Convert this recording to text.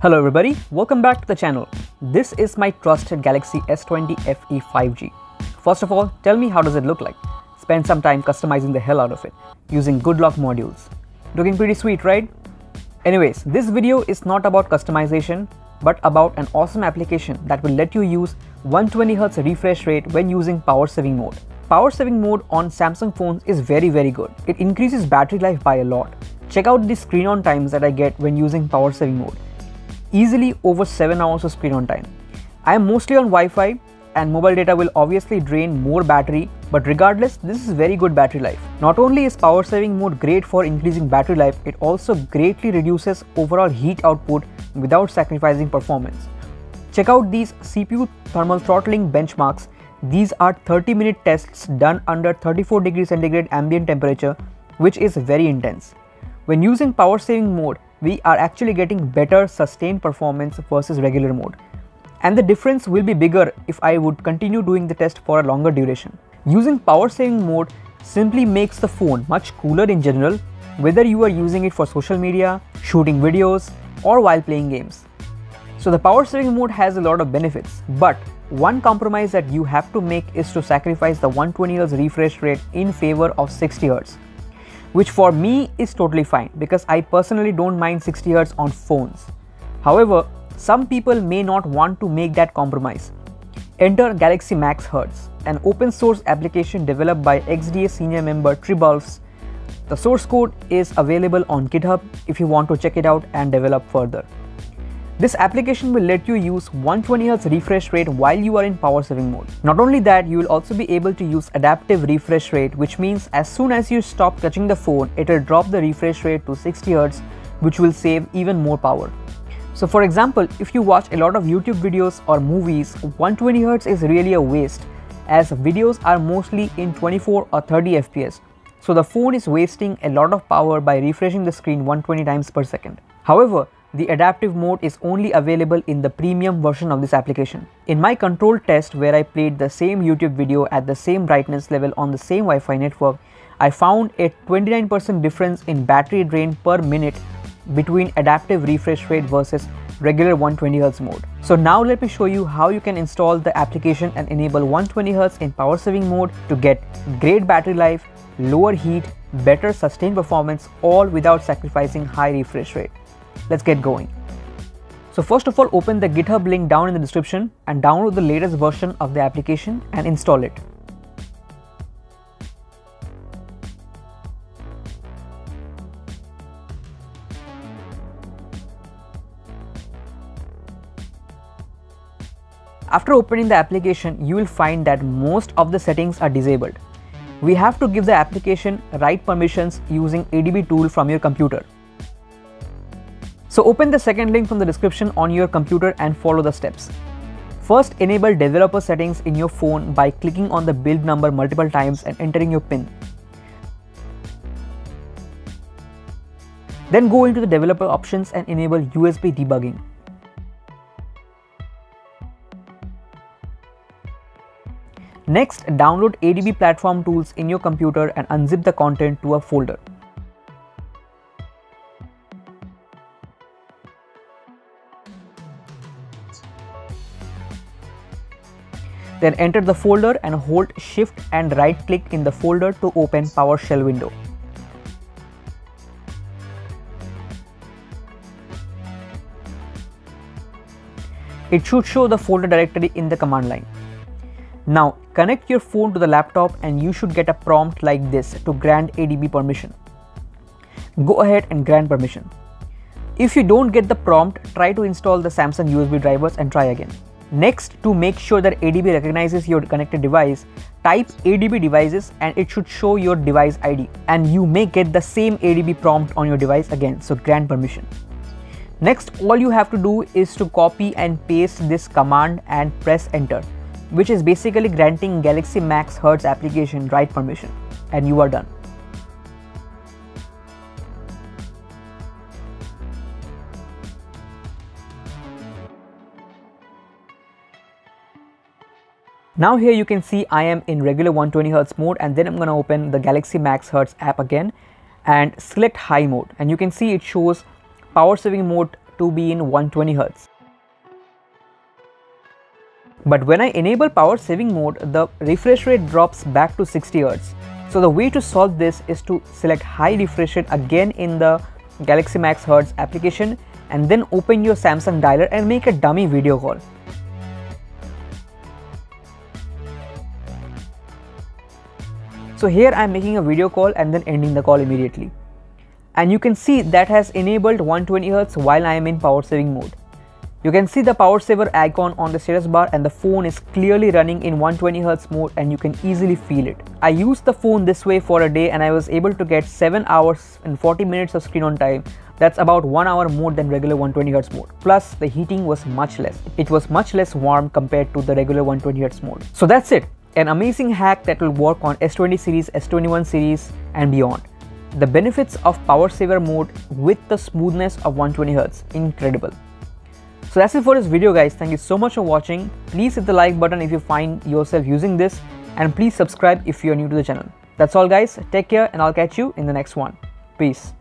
Hello everybody, welcome back to the channel. This is my trusted Galaxy S20 FE 5G. First of all, tell me how does it look like? Spend some time customizing the hell out of it using Good Lock modules. Looking pretty sweet, right? Anyways, this video is not about customization but about an awesome application that will let you use 120Hz refresh rate when using power saving mode. Power saving mode on Samsung phones is very very good. It increases battery life by a lot. Check out the screen on times that I get when using power saving mode. Easily over 7 hours of screen on time. I am mostly on Wi-Fi and mobile data will obviously drain more battery but regardless this is very good battery life. Not only is power saving mode great for increasing battery life it also greatly reduces overall heat output without sacrificing performance. Check out these CPU thermal throttling benchmarks. These are 30 minute tests done under 34 degrees centigrade ambient temperature which is very intense. When using power saving mode, we are actually getting better sustained performance versus regular mode. And the difference will be bigger if I would continue doing the test for a longer duration. Using power saving mode simply makes the phone much cooler in general, whether you are using it for social media, shooting videos, or while playing games. So the power saving mode has a lot of benefits, but one compromise that you have to make is to sacrifice the 120Hz refresh rate in favor of 60Hz which for me is totally fine because I personally don't mind 60Hz on phones. However, some people may not want to make that compromise. Enter Galaxy Max Hertz, an open source application developed by XDA senior member tribalfs. The source code is available on GitHub if you want to check it out and develop further. This application will let you use 120Hz refresh rate while you are in power saving mode. Not only that, you will also be able to use adaptive refresh rate which means as soon as you stop touching the phone, it will drop the refresh rate to 60Hz which will save even more power. So for example, if you watch a lot of YouTube videos or movies, 120Hz is really a waste as videos are mostly in 24 or 30 FPS. So the phone is wasting a lot of power by refreshing the screen 120 times per second. However, the adaptive mode is only available in the premium version of this application. In my control test where I played the same YouTube video at the same brightness level on the same Wi-Fi network, I found a 29% difference in battery drain per minute between adaptive refresh rate versus regular 120Hz mode. So now let me show you how you can install the application and enable 120Hz in power saving mode to get great battery life, lower heat, better sustained performance all without sacrificing high refresh rate. Let's get going. So first of all open the github link down in the description and download the latest version of the application and install it. After opening the application, you will find that most of the settings are disabled. We have to give the application right permissions using ADB tool from your computer. So open the second link from the description on your computer and follow the steps. First, enable developer settings in your phone by clicking on the build number multiple times and entering your PIN. Then go into the developer options and enable USB debugging. Next, download ADB platform tools in your computer and unzip the content to a folder. Then enter the folder and hold shift and right click in the folder to open PowerShell window. It should show the folder directory in the command line. Now connect your phone to the laptop and you should get a prompt like this to grant ADB permission. Go ahead and grant permission. If you don't get the prompt, try to install the Samsung USB drivers and try again. Next, to make sure that ADB recognizes your connected device, type ADB devices and it should show your device ID and you may get the same ADB prompt on your device again, so grant permission. Next, all you have to do is to copy and paste this command and press enter, which is basically granting Galaxy Max Hertz application write permission and you are done. Now here you can see I am in regular 120Hz mode and then I'm going to open the Galaxy Max Hertz app again and select high mode and you can see it shows power saving mode to be in 120 Hz. But when I enable power saving mode, the refresh rate drops back to 60 Hz. So the way to solve this is to select high refresh rate again in the Galaxy Max Hertz application and then open your Samsung dialer and make a dummy video call. So here I am making a video call and then ending the call immediately. And you can see that has enabled 120Hz while I am in power saving mode. You can see the power saver icon on the status bar and the phone is clearly running in 120Hz mode and you can easily feel it. I used the phone this way for a day and I was able to get 7 hours and 40 minutes of screen on time. That's about 1 hour more than regular 120Hz mode. Plus the heating was much less. It was much less warm compared to the regular 120Hz mode. So that's it an amazing hack that will work on S20 series, S21 series and beyond. The benefits of power saver mode with the smoothness of 120Hz, incredible. So that's it for this video guys, thank you so much for watching. Please hit the like button if you find yourself using this and please subscribe if you are new to the channel. That's all guys, take care and I'll catch you in the next one. Peace.